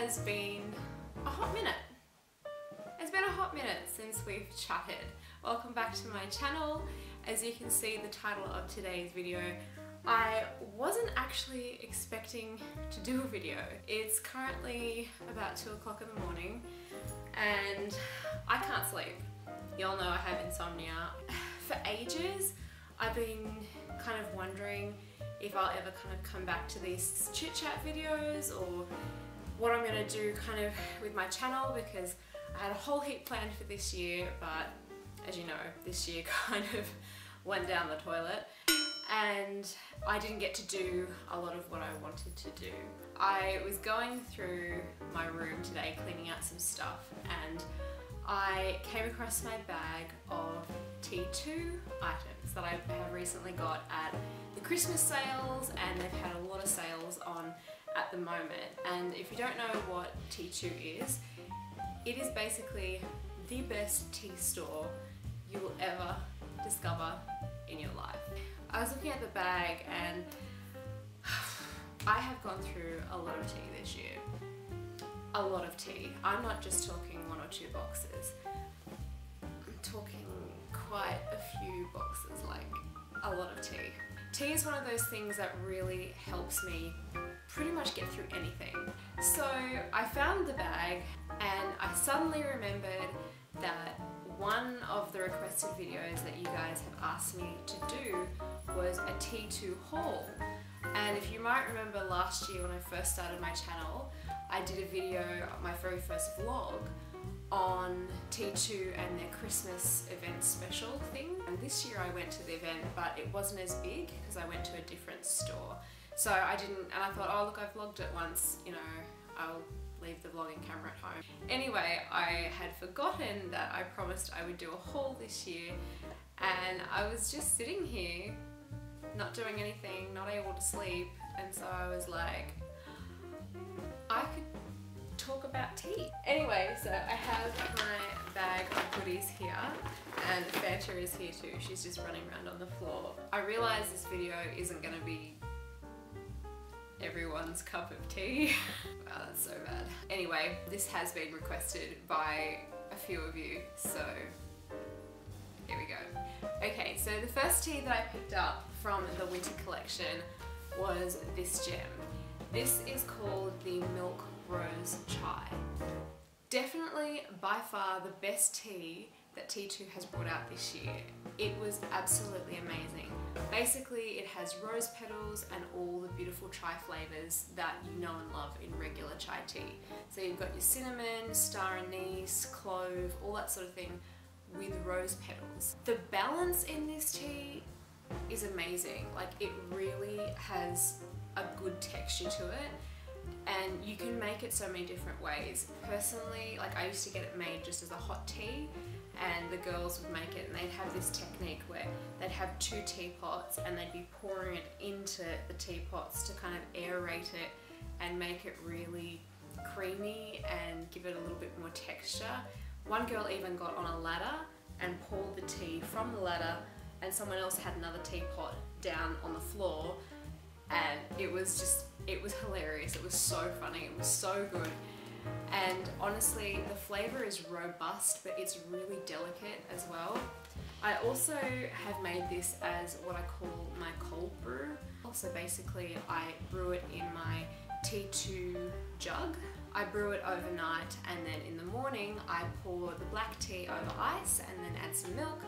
has been a hot minute. It's been a hot minute since we've chatted. Welcome back to my channel. As you can see the title of today's video, I wasn't actually expecting to do a video. It's currently about 2 o'clock in the morning and I can't sleep. Y'all know I have insomnia. For ages I've been kind of wondering if I'll ever kind of come back to these chit chat videos or what I'm going to do kind of with my channel because I had a whole heap planned for this year but as you know this year kind of went down the toilet and I didn't get to do a lot of what I wanted to do. I was going through my room today cleaning out some stuff and I came across my bag of T2 items that I have recently got at the Christmas sales and they've had a lot of sales on at the moment and if you don't know what T2 is, it is basically the best tea store you will ever discover in your life. I was looking at the bag and I have gone through a lot of tea this year. A lot of tea. I'm not just talking one or two boxes. I'm talking quite a few boxes, like a lot of tea. Tea is one of those things that really helps me pretty much get through anything. So I found the bag and I suddenly remembered that one of the requested videos that you guys have asked me to do was a T2 haul. And if you might remember last year when I first started my channel, I did a video, my very first vlog, on T2 and their Christmas event special thing. And this year I went to the event, but it wasn't as big because I went to a different store. So I didn't, and I thought, oh look, I've vlogged it once, you know, I'll leave the vlogging camera at home. Anyway, I had forgotten that I promised I would do a haul this year and I was just sitting here not doing anything, not able to sleep and so I was like, I could talk about tea. Anyway, so I have my bag of goodies here and Fanta is here too. She's just running around on the floor. I realise this video isn't going to be everyone's cup of tea. wow, that's so bad. Anyway, this has been requested by a few of you, so here we go. Okay, so the first tea that I picked up from the winter collection was this gem. This is called the Milk Rose Chai. Definitely by far the best tea that T2 has brought out this year. It was absolutely amazing. Basically, it has rose petals and all the beautiful chai flavors that you know and love in regular chai tea. So you've got your cinnamon, star anise, clove, all that sort of thing with rose petals. The balance in this tea is amazing. Like it really has a good texture to it and you can make it so many different ways. Personally, like I used to get it made just as a hot tea and the girls would make it and they'd have this technique where they'd have two teapots and they'd be pouring it into the teapots to kind of aerate it and make it really creamy and give it a little bit more texture. One girl even got on a ladder and poured the tea from the ladder and someone else had another teapot down on the floor and it was just, it was hilarious. It was so funny. It was so good and honestly the flavour is robust but it's really delicate as well. I also have made this as what I call my cold brew. So basically I brew it in my T2 jug. I brew it overnight and then in the morning I pour the black tea over ice and then add some milk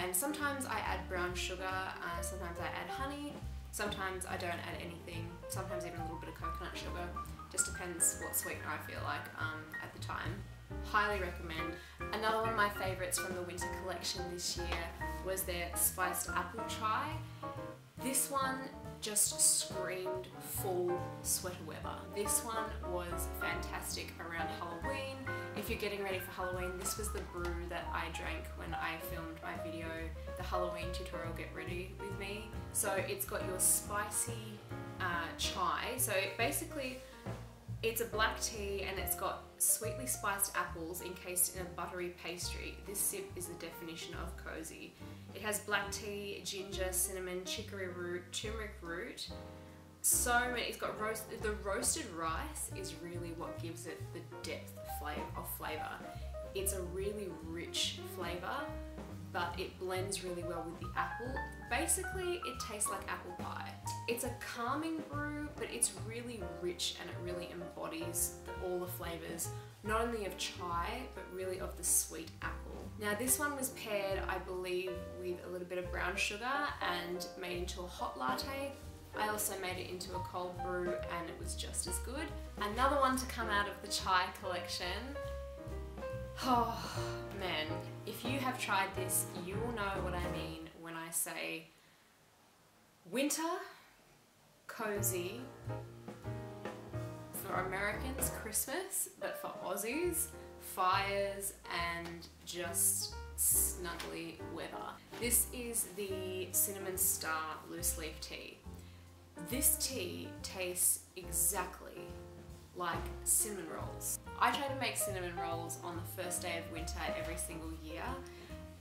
and sometimes I add brown sugar, uh, sometimes I add honey, sometimes I don't add anything, sometimes even a little bit of coconut sugar. Just depends what sweetener I feel like um, at the time. Highly recommend. Another one of my favourites from the winter collection this year was their spiced apple chai. This one just screamed full sweater weather. This one was fantastic around Halloween. If you're getting ready for Halloween, this was the brew that I drank when I filmed my video, the Halloween tutorial Get Ready With Me. So it's got your spicy uh, chai. So basically it's a black tea and it's got sweetly spiced apples encased in a buttery pastry. This sip is the definition of cozy. It has black tea, ginger, cinnamon, chicory root, turmeric root, so many. It's got roast. The roasted rice is really what gives it the depth of flavor. It's a really rich flavor, but it blends really well with the apple. Basically, it tastes like apple pie. It's a calming brew, but it's really rich and it really embodies the, all the flavors, not only of chai, but really of the sweet apple. Now this one was paired, I believe, with a little bit of brown sugar and made into a hot latte. I also made it into a cold brew and it was just as good. Another one to come out of the chai collection. Oh man, if you have tried this, you will know what I mean when I say winter, cozy, for Americans, Christmas, but for Aussies, fires and just snuggly weather. This is the Cinnamon Star Loose Leaf Tea. This tea tastes exactly like cinnamon rolls. I try to make cinnamon rolls on the first day of winter every single year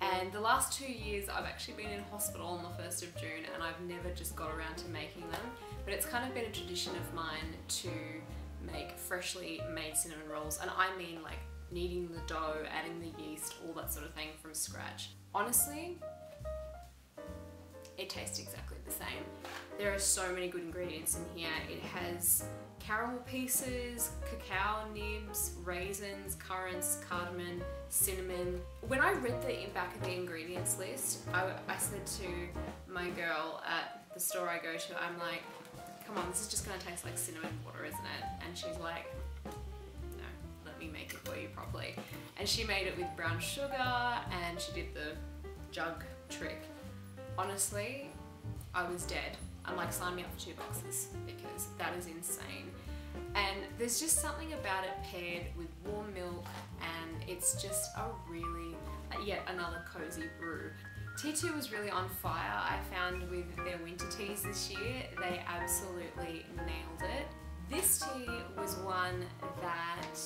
and the last two years I've actually been in hospital on the 1st of June and I've never just got around to making them but it's kind of been a tradition of mine to make freshly made cinnamon rolls and I mean like kneading the dough, adding the yeast, all that sort of thing from scratch. Honestly, it tastes exactly the same. There are so many good ingredients in here. It has caramel pieces, cacao nibs, raisins, currants, cardamom, cinnamon. When I read the back of the ingredients list, I, I said to my girl at the store I go to, I'm like, come on, this is just gonna taste like cinnamon water, isn't it? And she's like, no, let me make it for you properly. And she made it with brown sugar and she did the jug trick. Honestly, I was dead. I'm like, sign me up for two boxes because that is insane. And there's just something about it paired with warm milk and it's just a really, yet another cozy brew. T2 was really on fire, I found with their winter teas this year. They absolutely nailed it. This tea was one that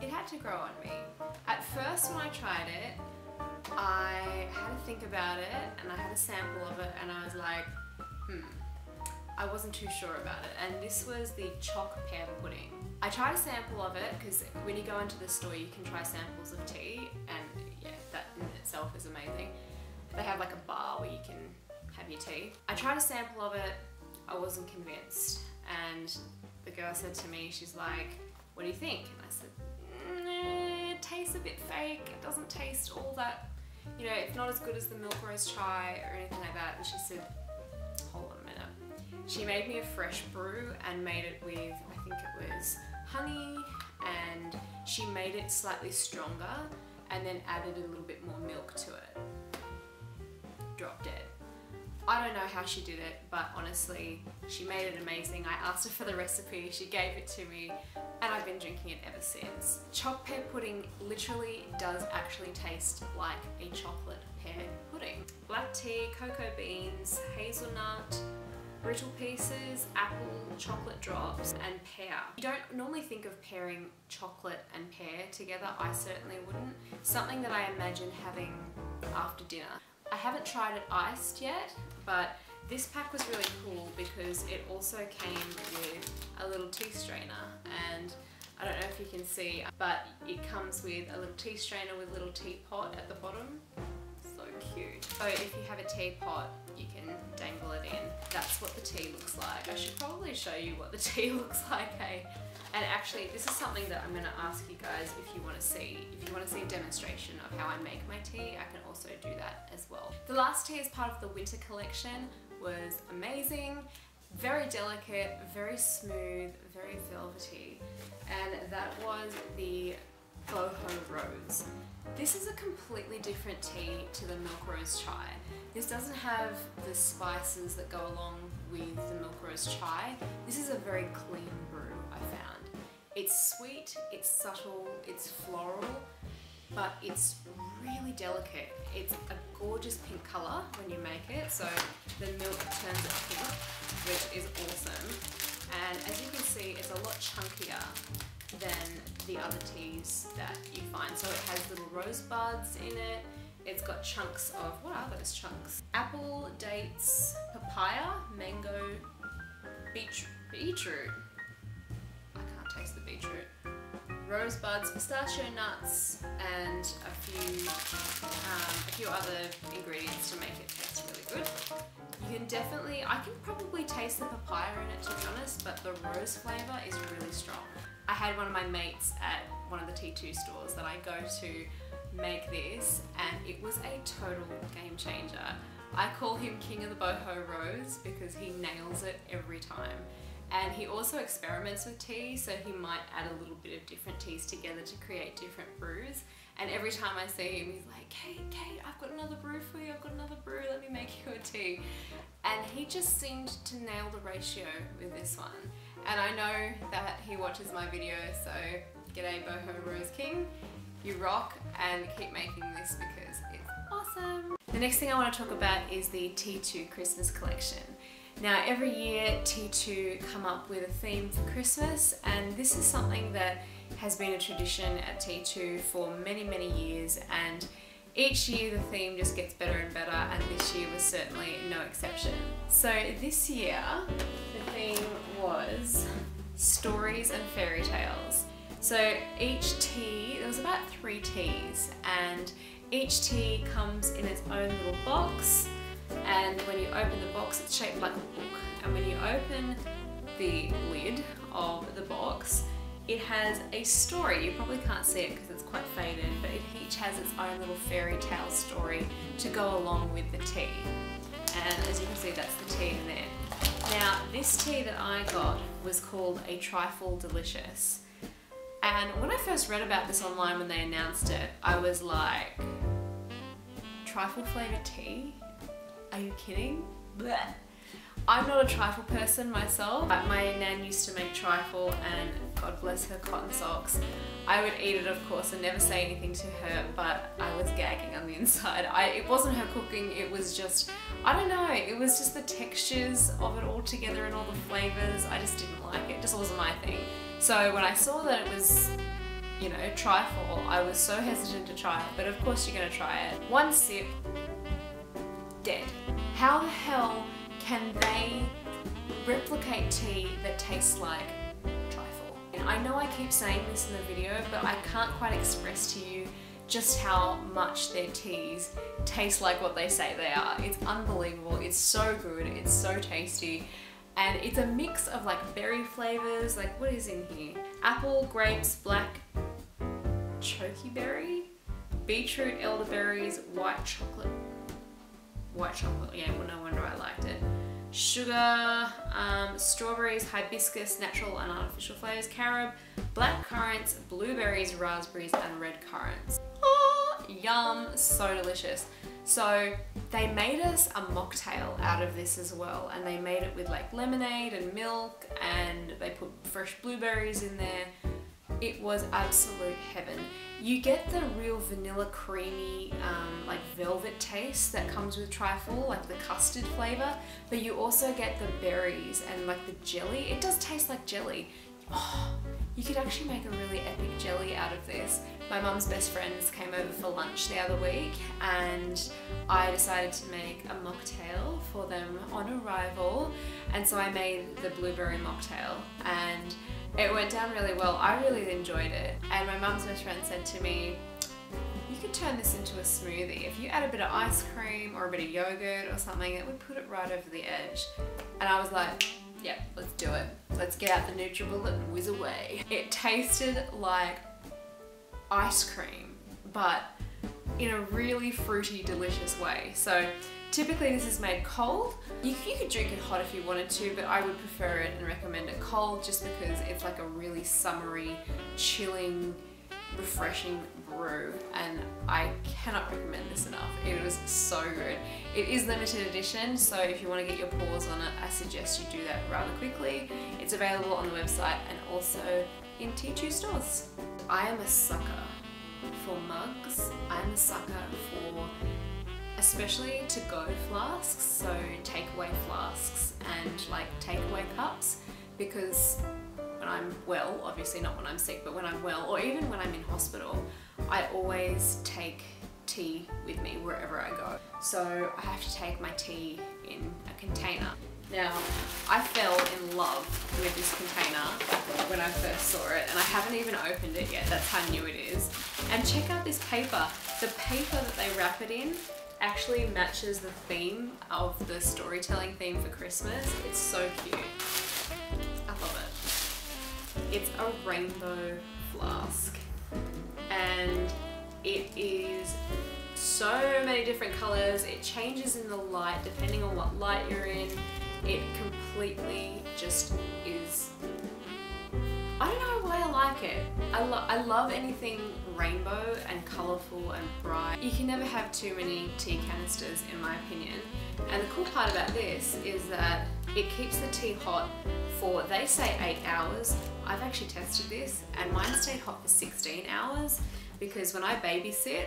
it had to grow on me. At first when I tried it, I had to think about it and I had a sample of it and I was like, hmm, I wasn't too sure about it. And this was the choc pear pudding. I tried a sample of it because when you go into the store you can try samples of tea and yeah, that in itself is amazing. They have like a bar where you can have your tea. I tried a sample of it, I wasn't convinced. And the girl said to me, she's like, what do you think? And I said, mm, it tastes a bit fake. It doesn't taste all that, you know, it's not as good as the milk rose chai or anything like that. And she said, She made me a fresh brew and made it with, I think it was honey and she made it slightly stronger and then added a little bit more milk to it drop dead. I don't know how she did it, but honestly, she made it amazing. I asked her for the recipe, she gave it to me, and I've been drinking it ever since. Choc pear pudding literally does actually taste like a chocolate pear pudding. Black tea, cocoa beans, hazelnut, brittle pieces, apple, chocolate drops, and pear. You don't normally think of pairing chocolate and pear together, I certainly wouldn't. Something that I imagine having after dinner. I haven't tried it iced yet, but this pack was really cool because it also came with a little tea strainer and I don't know if you can see, but it comes with a little tea strainer with a little teapot at the bottom. Cute. So if you have a teapot, you can dangle it in. That's what the tea looks like. I should probably show you what the tea looks like, hey? And actually, this is something that I'm going to ask you guys if you want to see. If you want to see a demonstration of how I make my tea, I can also do that as well. The last tea as part of the winter collection was amazing, very delicate, very smooth, very velvety, and that was the Boho Rose. This is a completely different tea to the Milk Rose Chai. This doesn't have the spices that go along with the Milk Rose Chai. This is a very clean brew, I found. It's sweet, it's subtle, it's floral, but it's really delicate. It's a gorgeous pink colour when you make it, so the milk turns it pink, which is awesome. And as you can see, it's a lot chunkier than the other teas that you find. So it has little rose buds in it, it's got chunks of, what are those chunks? Apple, dates, papaya, mango, beetroot. Beetroot. I can't taste the beetroot. Rosebuds, pistachio nuts, and a few, um, a few other ingredients to make it taste really good. You can definitely, I can probably taste the papaya in it to be honest, but the rose flavour is really strong. Had one of my mates at one of the T2 stores that I go to make this and it was a total game changer. I call him King of the Boho Rose because he nails it every time. And he also experiments with tea, so he might add a little bit of different teas together to create different brews. And every time I see him, he's like, Kate, Kate, I've got another brew for you, I've got another brew, let me make you a tea. And he just seemed to nail the ratio with this one. And I know that he watches my videos so g'day Boho Rose King, you rock and keep making this because it's awesome. The next thing I want to talk about is the T2 Christmas collection. Now every year T2 come up with a theme for Christmas and this is something that has been a tradition at T2 for many many years and each year the theme just gets better and better and this year was certainly no exception. So this year the theme was stories and fairy tales. So each tea, there was about three teas and each tea comes in its own little box and when you open the box it's shaped like a book and when you open the lid of the box it has a story. You probably can't see it because it's quite faded but it each has its own little fairy tale story to go along with the tea and as you can see that's the tea in there. Now this tea that I got was called a trifle delicious and when I first read about this online when they announced it I was like trifle flavoured tea? Are you kidding? Blech. I'm not a trifle person myself. My nan used to make trifle and God bless her cotton socks. I would eat it of course and never say anything to her but I was gagging on the inside. I, it wasn't her cooking, it was just, I don't know, it was just the textures of it all together and all the flavours. I just didn't like it, it just wasn't my thing. So when I saw that it was you know, trifle, I was so hesitant to try it, but of course you're gonna try it. One sip, dead. How the hell can they replicate tea that tastes like trifle? And I know I keep saying this in the video, but I can't quite express to you just how much their teas taste like what they say they are. It's unbelievable, it's so good, it's so tasty, and it's a mix of like berry flavors, like what is in here? Apple, grapes, black chokeberry, beetroot, elderberries, white chocolate. White chocolate, yeah, well, no wonder I liked it. Sugar, um, strawberries, hibiscus, natural and artificial flavors, carob, black currants, blueberries, raspberries, and red currants. Oh, yum, so delicious. So they made us a mocktail out of this as well and they made it with like lemonade and milk and they put fresh blueberries in there it was absolute heaven. You get the real vanilla creamy um, like velvet taste that comes with trifle, like the custard flavour, but you also get the berries and like the jelly. It does taste like jelly. Oh, you could actually make a really epic jelly out of this. My mum's best friends came over for lunch the other week and I decided to make a mocktail for them on arrival and so I made the blueberry mocktail and it went down really well. I really enjoyed it. And my mum's best friend said to me, you could turn this into a smoothie. If you add a bit of ice cream or a bit of yogurt or something, it would put it right over the edge. And I was like, yeah, let's do it. Let's get out the NutriBullet and whiz away. It tasted like ice cream, but in a really fruity, delicious way. So Typically this is made cold. You, you, could drink it hot if you wanted to, but I would prefer it and recommend it cold just because it's like a really summery, chilling, refreshing brew and I cannot recommend this enough. It was so good. It is limited edition, so if you want to get your paws on it, I suggest you do that rather quickly. It's available on the website and also in T2 stores. I am a sucker for mugs. I'm a sucker for especially to go flasks, so takeaway flasks and like takeaway cups because when I'm well, obviously not when I'm sick, but when I'm well or even when I'm in hospital, I always take tea with me wherever I go. So I have to take my tea in a container. Now, I fell in love with this container when I first saw it and I haven't even opened it yet. That's how new it is. And check out this paper. The paper that they wrap it in actually matches the theme of the storytelling theme for Christmas. It's so cute. I love it. It's a rainbow flask and it is so many different colors. It changes in the light depending on what light you're in. It completely just is I don't know like it. I, lo I love anything rainbow and colourful and bright. You can never have too many tea canisters in my opinion. And the cool part about this is that it keeps the tea hot for, they say 8 hours. I've actually tested this and mine stayed hot for 16 hours because when I babysit,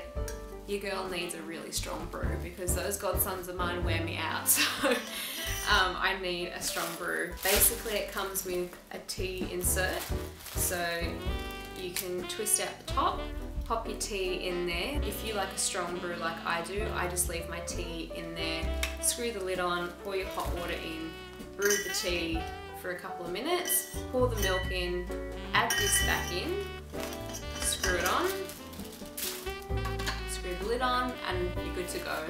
your girl needs a really strong brew because those godsons of mine wear me out. So um, I need a strong brew. Basically it comes with a tea insert. So you can twist out the top, pop your tea in there. If you like a strong brew like I do, I just leave my tea in there, screw the lid on, pour your hot water in, brew the tea for a couple of minutes, pour the milk in, add this back in, screw it on, screw the lid on, and you're good to go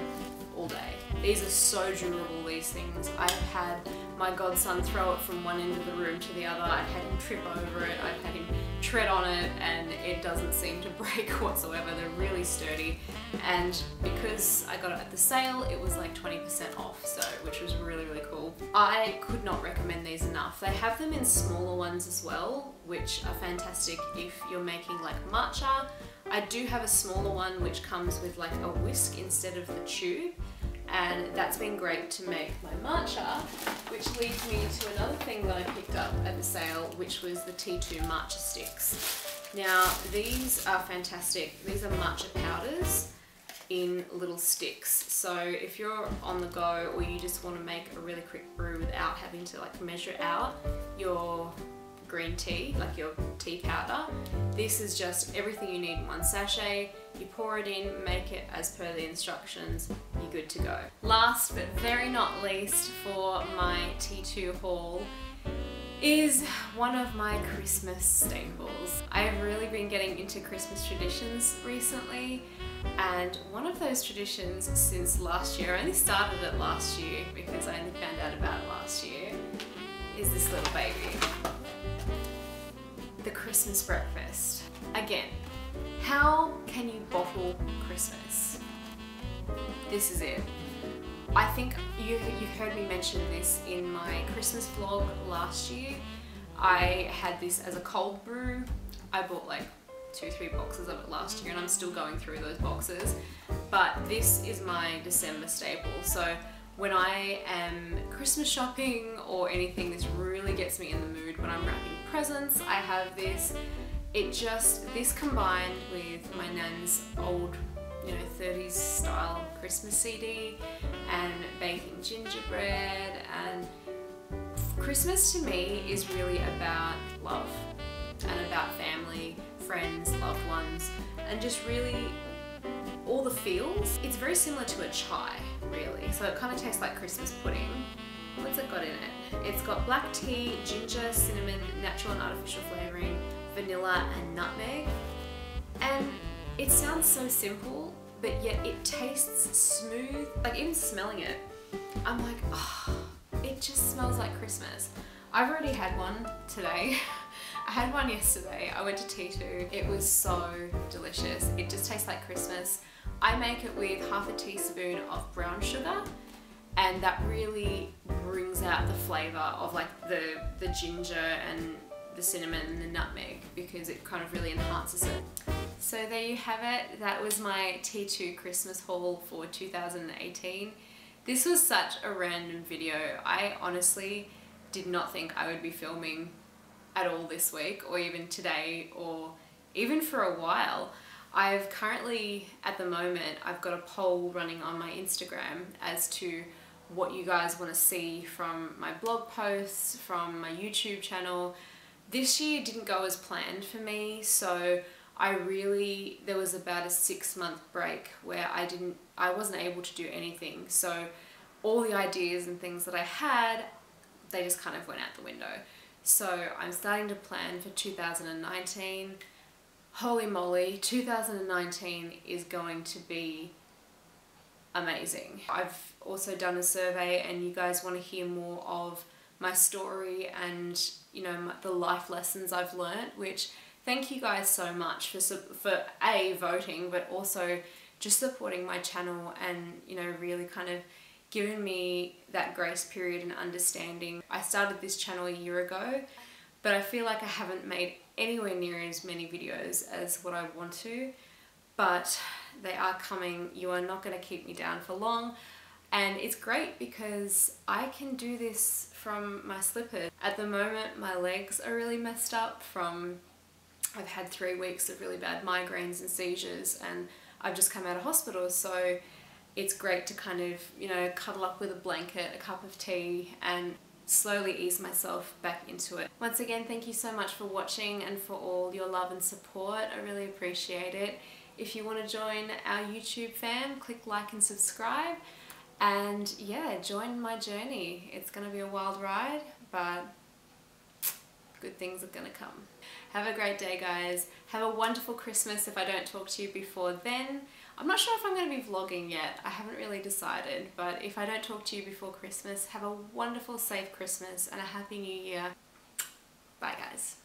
all day. These are so durable, these things. I've had my godson throw it from one end of the room to the other. I've had him trip over it. I've had him tread on it and it doesn't seem to break whatsoever. They're really sturdy. And because I got it at the sale, it was like 20% off, so which was really, really cool. I could not recommend these enough. They have them in smaller ones as well, which are fantastic if you're making like matcha. I do have a smaller one which comes with like a whisk instead of the tube and that's been great to make my matcha, which leads me to another thing that I picked up at the sale, which was the T2 matcha sticks. Now, these are fantastic. These are matcha powders in little sticks. So if you're on the go or you just want to make a really quick brew without having to like measure out your green tea, like your tea powder. This is just everything you need in one sachet. You pour it in, make it as per the instructions, you're good to go. Last but very not least for my T2 haul is one of my Christmas staples. I have really been getting into Christmas traditions recently and one of those traditions since last year, I only started it last year because I only found out about it last year, is this little baby the Christmas breakfast. Again, how can you bottle Christmas? This is it. I think you, you've heard me mention this in my Christmas vlog last year. I had this as a cold brew. I bought like two, three boxes of it last year and I'm still going through those boxes. But this is my December staple. So when I am Christmas shopping or anything, this really gets me in the mood. When I'm wrapping presents, I have this. It just, this combined with my nan's old, you know, 30s style Christmas CD and baking gingerbread and Christmas to me is really about love and about family, friends, loved ones, and just really all the feels. It's very similar to a chai, really. So it kind of tastes like Christmas pudding. What's it got in it? It's got black tea, ginger, cinnamon, natural and artificial flavouring, vanilla and nutmeg. And it sounds so simple, but yet it tastes smooth. Like even smelling it, I'm like, oh, it just smells like Christmas. I've already had one today. I had one yesterday. I went to T2. It was so delicious. It just tastes like Christmas. I make it with half a teaspoon of brown sugar and that really brings out the flavour of like the, the ginger and the cinnamon and the nutmeg because it kind of really enhances it. So there you have it. That was my T2 Christmas haul for 2018. This was such a random video. I honestly did not think I would be filming at all this week or even today or even for a while. I've currently, at the moment, I've got a poll running on my Instagram as to what you guys want to see from my blog posts, from my YouTube channel. This year didn't go as planned for me, so I really, there was about a six month break where I didn't, I wasn't able to do anything. So all the ideas and things that I had they just kind of went out the window. So I'm starting to plan for 2019. Holy moly, 2019 is going to be amazing. I've also done a survey and you guys want to hear more of my story and you know my, the life lessons I've learned which thank you guys so much for for a voting but also just supporting my channel and you know really kind of giving me that grace period and understanding. I started this channel a year ago but I feel like I haven't made anywhere near as many videos as what I want to but they are coming. You are not going to keep me down for long and it's great because I can do this from my slippers. At the moment my legs are really messed up from I've had three weeks of really bad migraines and seizures and I've just come out of hospital so it's great to kind of you know cuddle up with a blanket, a cup of tea and slowly ease myself back into it. Once again thank you so much for watching and for all your love and support. I really appreciate it. If you want to join our YouTube fam click like and subscribe and yeah, join my journey. It's going to be a wild ride, but good things are going to come. Have a great day, guys. Have a wonderful Christmas if I don't talk to you before then. I'm not sure if I'm going to be vlogging yet. I haven't really decided, but if I don't talk to you before Christmas, have a wonderful, safe Christmas and a happy new year. Bye, guys.